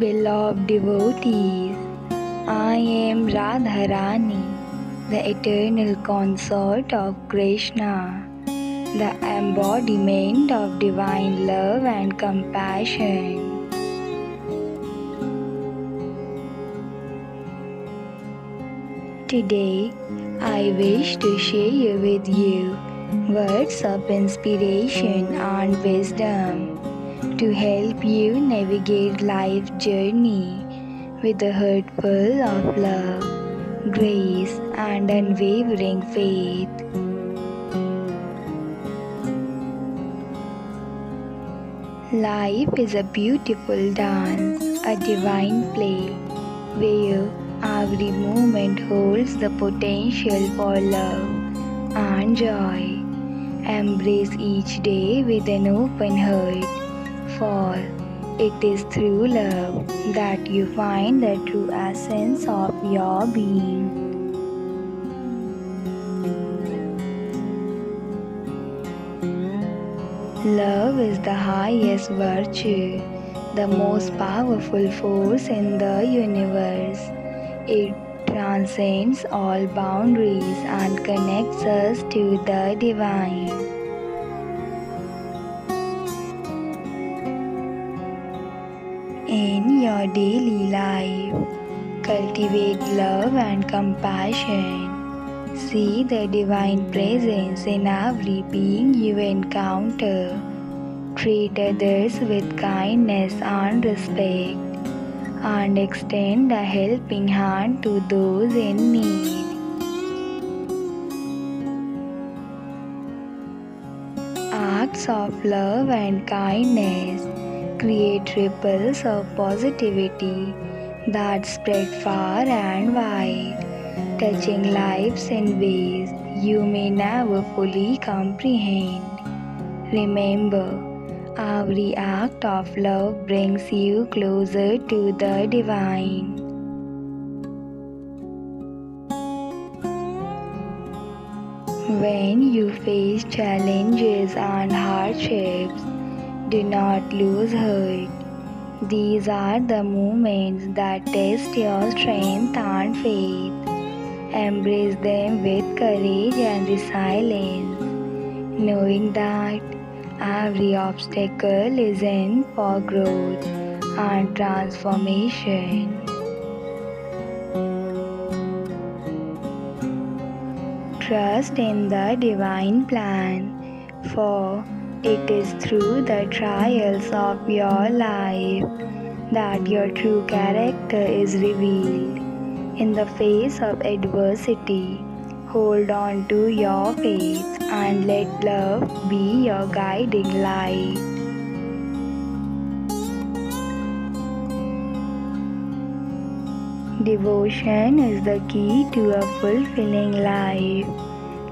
Beloved devotees, I am Radharani, the eternal consort of Krishna, the embodiment of divine love and compassion. Today, I wish to share with you words of inspiration and wisdom to help you navigate life's journey with a heart full of love, grace, and unwavering faith. Life is a beautiful dance, a divine play, where every moment holds the potential for love and joy. Embrace each day with an open heart, for it is through love that you find the true essence of your being. Love is the highest virtue, the most powerful force in the universe. It transcends all boundaries and connects us to the divine. In your daily life, cultivate love and compassion. See the divine presence in every being you encounter. Treat others with kindness and respect, and extend a helping hand to those in need. Acts of love and kindness create ripples of positivity that spread far and wide touching lives in ways you may never fully comprehend. Remember, every act of love brings you closer to the divine. When you face challenges and hardships, do not lose heart. These are the moments that test your strength and faith. Embrace them with courage and resilience, knowing that every obstacle is in for growth and transformation. Trust in the divine plan, for it is through the trials of your life that your true character is revealed. In the face of adversity, hold on to your faith and let love be your guiding light. Devotion is the key to a fulfilling life.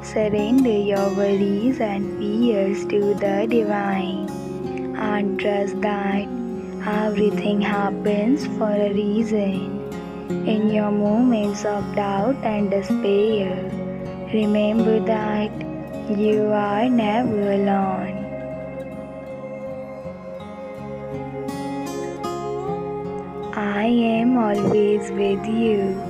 Surrender your worries and fears to the divine and trust that everything happens for a reason. In your moments of doubt and despair, remember that you are never alone. I am always with you,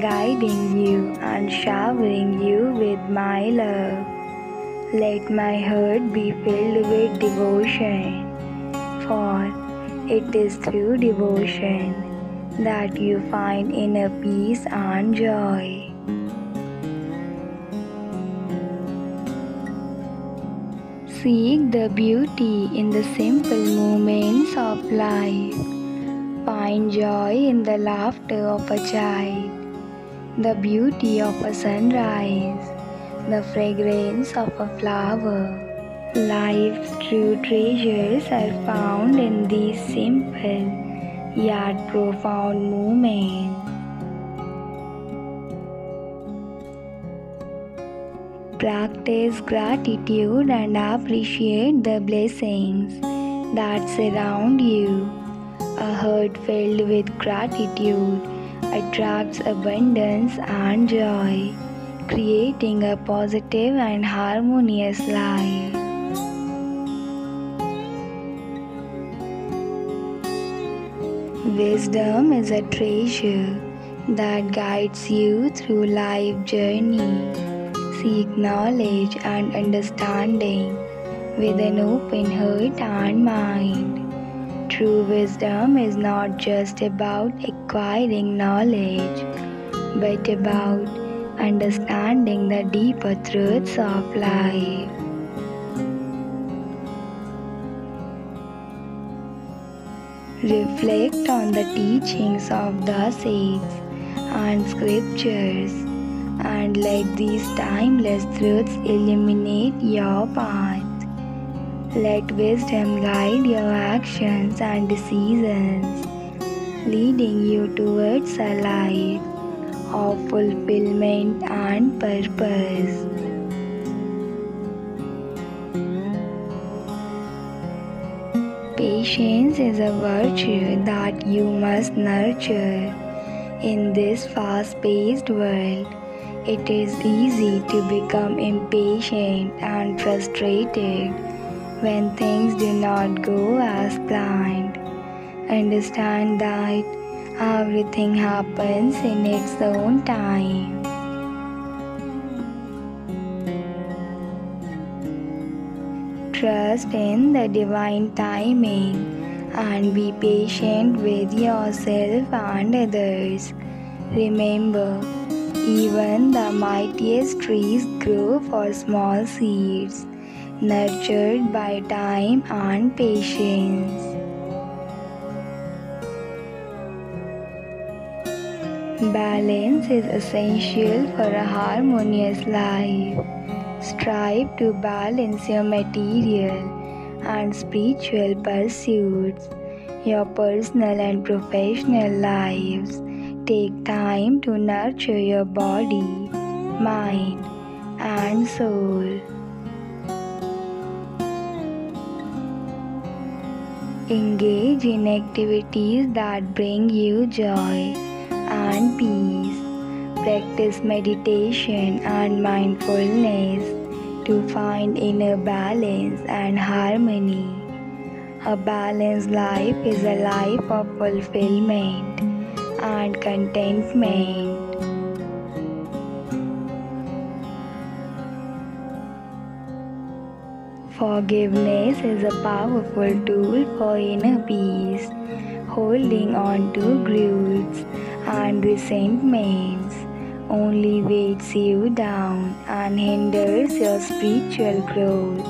guiding you and showering you with my love. Let my heart be filled with devotion, for it is through devotion that you find inner peace and joy. Seek the beauty in the simple moments of life. Find joy in the laughter of a child, the beauty of a sunrise, the fragrance of a flower. Life's true treasures are found in these simple yet profound moments. Practice gratitude and appreciate the blessings that surround you. A heart filled with gratitude attracts abundance and joy, creating a positive and harmonious life. Wisdom is a treasure that guides you through life journey. Seek knowledge and understanding with an open heart and mind. True wisdom is not just about acquiring knowledge, but about understanding the deeper truths of life. Reflect on the teachings of the saints and scriptures and let these timeless truths illuminate your path. Let wisdom guide your actions and decisions, leading you towards a life of fulfillment and purpose. Patience is a virtue that you must nurture. In this fast paced world, it is easy to become impatient and frustrated when things do not go as planned. Understand that everything happens in its own time. Trust in the divine timing and be patient with yourself and others. Remember, even the mightiest trees grow for small seeds, nurtured by time and patience. Balance is essential for a harmonious life. Strive to balance your material and spiritual pursuits, your personal and professional lives. Take time to nurture your body, mind, and soul. Engage in activities that bring you joy and peace. Practice meditation and mindfulness to find inner balance and harmony. A balanced life is a life of fulfillment and contentment. Forgiveness is a powerful tool for inner peace. Holding on to grudges and resentments only weights you down and hinders your spiritual growth.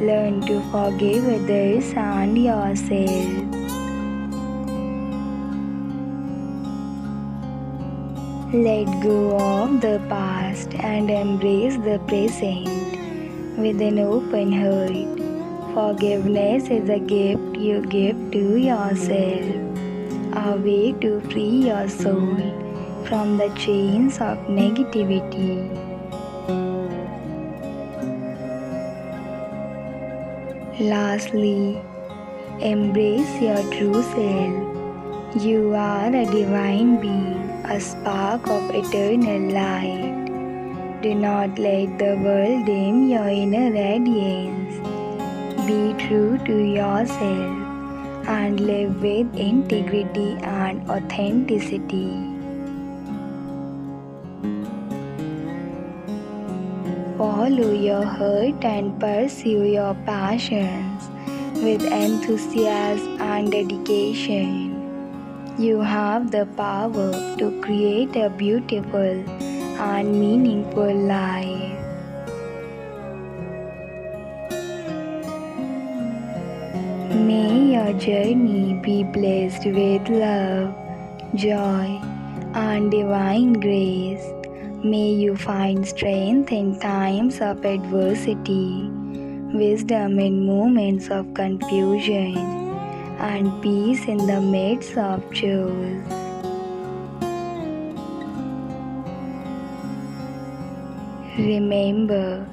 Learn to forgive others and yourself. Let go of the past and embrace the present with an open heart. Forgiveness is a gift you give to yourself, a way to free your soul from the chains of negativity. Lastly, embrace your true self. You are a divine being, a spark of eternal light. Do not let the world dim your inner radiance. Be true to yourself and live with integrity and authenticity. Follow your heart and pursue your passions with enthusiasm and dedication. You have the power to create a beautiful and meaningful life. May your journey be blessed with love, joy, and divine grace. May you find strength in times of adversity, wisdom in moments of confusion, and peace in the midst of chores. Remember,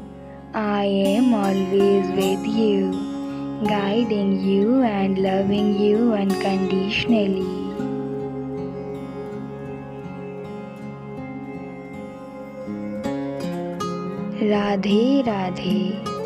I am always with you, guiding you and loving you unconditionally. Radhe Radhe